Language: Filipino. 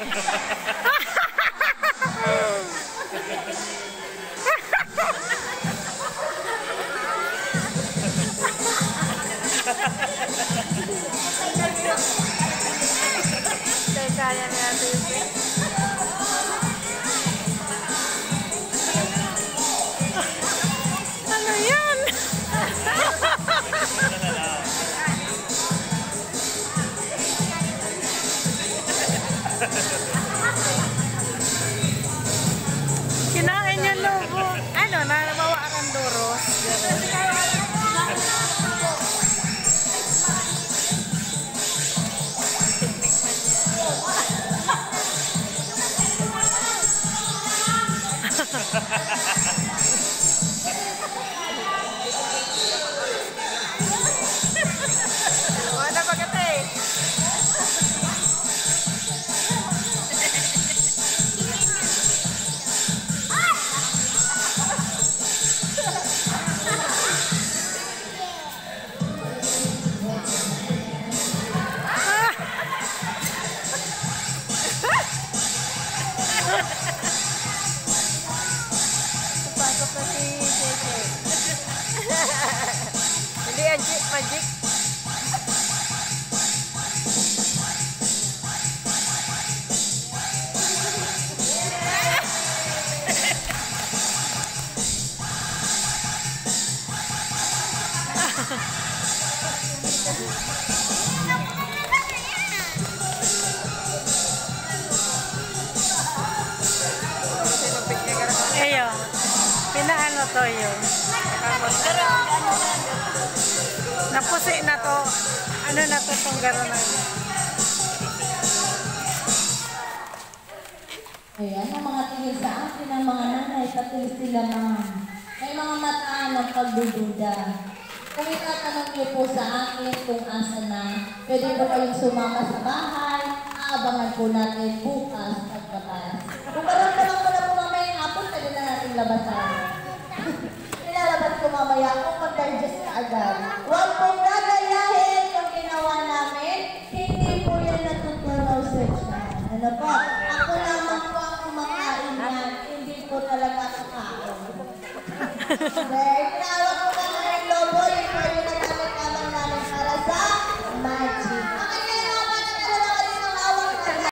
Kaya na natin. Ano yan? Kinain nanabawa ang Jeep, magic. Ayo, pinaano to yun? Napusi na to. Ano na to tong garo na yun? Ayan, ang mga tingin sa akin ng mga nanay, pati sila mga may mga mataan ng pagdududa. Kung itatanong niyo po sa akin kung asa na, pwede po kayong sumama sa bahay, aabangan po natin bukas pagkatas. Kung meron ka lang pala po mamaya hapon, pwede na natin labasan. Ilalabas ko mamaya kung mag-digest ka agad. Huwag pong Ano po? Ako naman po ang kumakain yan. Hindi po talaga kakain. Very proud